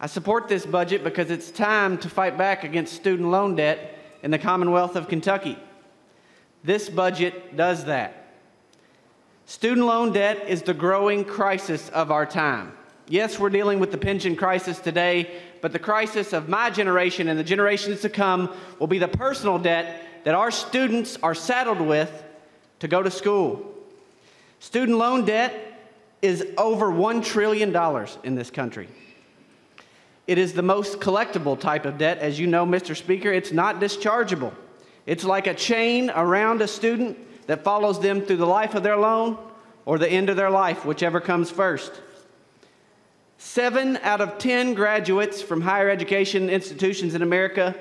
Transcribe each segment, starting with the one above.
I support this budget because it's time to fight back against student loan debt in the Commonwealth of Kentucky. This budget does that. Student loan debt is the growing crisis of our time. Yes, we're dealing with the pension crisis today, but the crisis of my generation and the generations to come will be the personal debt that our students are saddled with to go to school. Student loan debt is over $1 trillion in this country. It is the most collectible type of debt. As you know, Mr. Speaker, it's not dischargeable. It's like a chain around a student that follows them through the life of their loan or the end of their life, whichever comes first. Seven out of 10 graduates from higher education institutions in America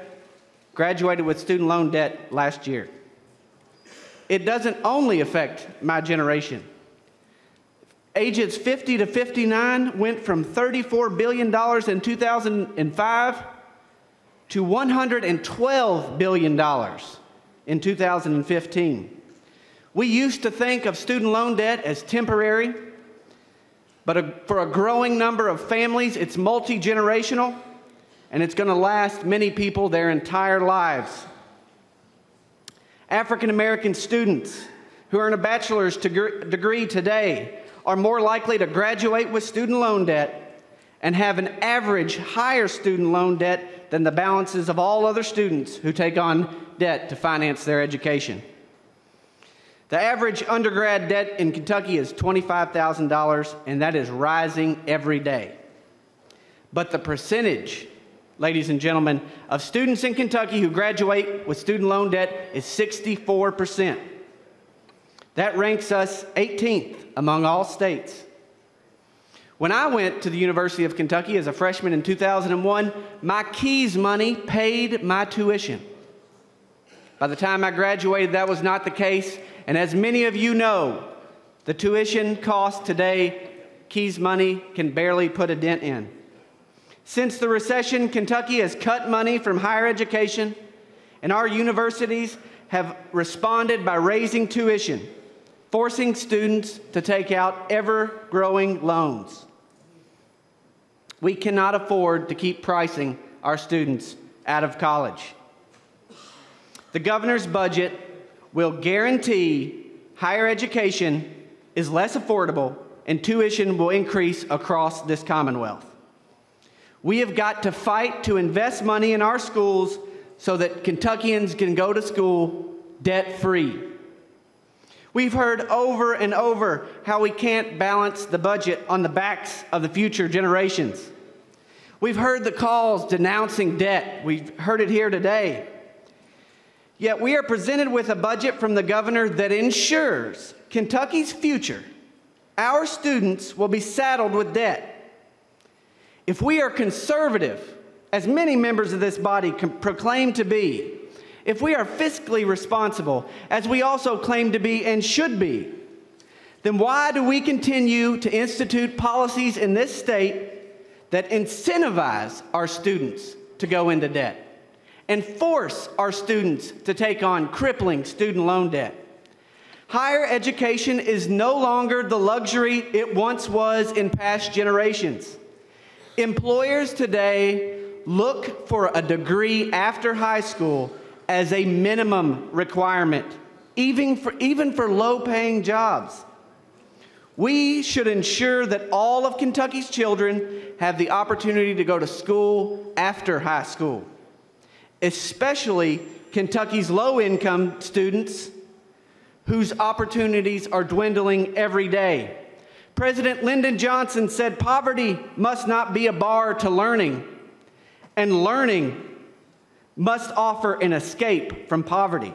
graduated with student loan debt last year. It doesn't only affect my generation. Ages 50 to 59 went from $34 billion in 2005 to $112 billion in 2015. We used to think of student loan debt as temporary, but for a growing number of families, it's multi generational and it's going to last many people their entire lives. African American students who earn a bachelor's degree today are more likely to graduate with student loan debt and have an average higher student loan debt than the balances of all other students who take on debt to finance their education. The average undergrad debt in Kentucky is $25,000, and that is rising every day. But the percentage, ladies and gentlemen, of students in Kentucky who graduate with student loan debt is 64%. That ranks us 18th among all states. When I went to the University of Kentucky as a freshman in 2001, my KEES money paid my tuition. By the time I graduated, that was not the case. And as many of you know, the tuition cost today, KEES money can barely put a dent in. Since the recession, Kentucky has cut money from higher education, and our universities have responded by raising tuition, forcing students to take out ever growing loans. We cannot afford to keep pricing our students out of college. The governor's budget will guarantee higher education is less affordable and tuition will increase across this Commonwealth. We have got to fight to invest money in our schools so that Kentuckians can go to school debt free. We've heard over and over how we can't balance the budget on the backs of the future generations. We've heard the calls denouncing debt. We've heard it here today. Yet we are presented with a budget from the governor that ensures Kentucky's future. Our students will be saddled with debt. If we are conservative, as many members of this body can proclaim to be, if we are fiscally responsible, as we also claim to be and should be, then why do we continue to institute policies in this state that incentivize our students to go into debt and force our students to take on crippling student loan debt? Higher education is no longer the luxury it once was in past generations. Employers today look for a degree after high school as a minimum requirement, even for, even for low paying jobs. We should ensure that all of Kentucky's children have the opportunity to go to school after high school, especially Kentucky's low income students whose opportunities are dwindling every day. President Lyndon Johnson said poverty must not be a bar to learning, and learning must offer an escape from poverty.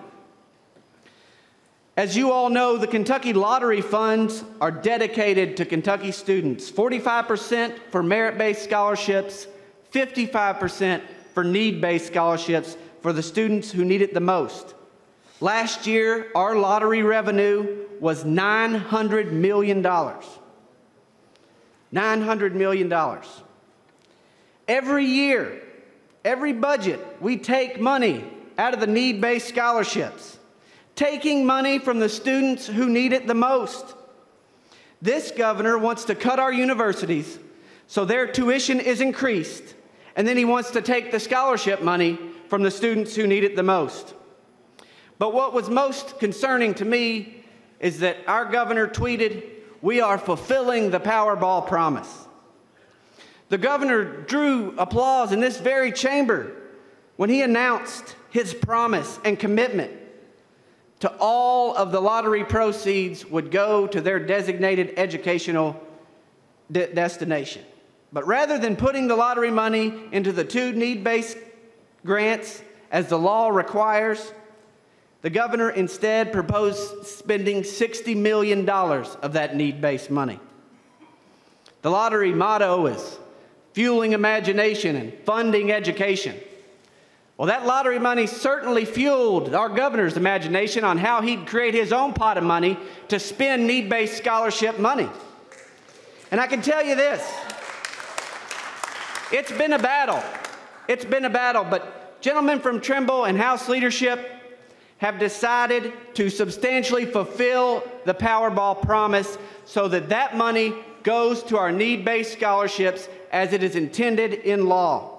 As you all know, the Kentucky Lottery funds are dedicated to Kentucky students 45% for merit based scholarships, 55% for need based scholarships for the students who need it the most. Last year, our lottery revenue was $900 million. $900 million. Every year, Every budget, we take money out of the need based scholarships, taking money from the students who need it the most. This governor wants to cut our universities So their tuition is increased. And then he wants to take the scholarship money from the students who need it the most. But what was most concerning to me is that our governor tweeted, We are fulfilling the Powerball promise. The governor drew applause in this very chamber when he announced his promise and commitment to all of the lottery proceeds would go to their designated educational de- destination. But rather than putting the lottery money into the two need based grants as the law requires, the governor instead proposed spending $60 million of that need based money. The lottery motto is fueling imagination and funding education. Well, that lottery money certainly fueled our governor's imagination on how he'd create his own pot of money to spend need based scholarship money. And I can tell you this it's been a battle. It's been a battle, but gentlemen from Trimble and House leadership have decided to substantially fulfill the Powerball promise so that that money goes to our need based scholarships as it is intended in law.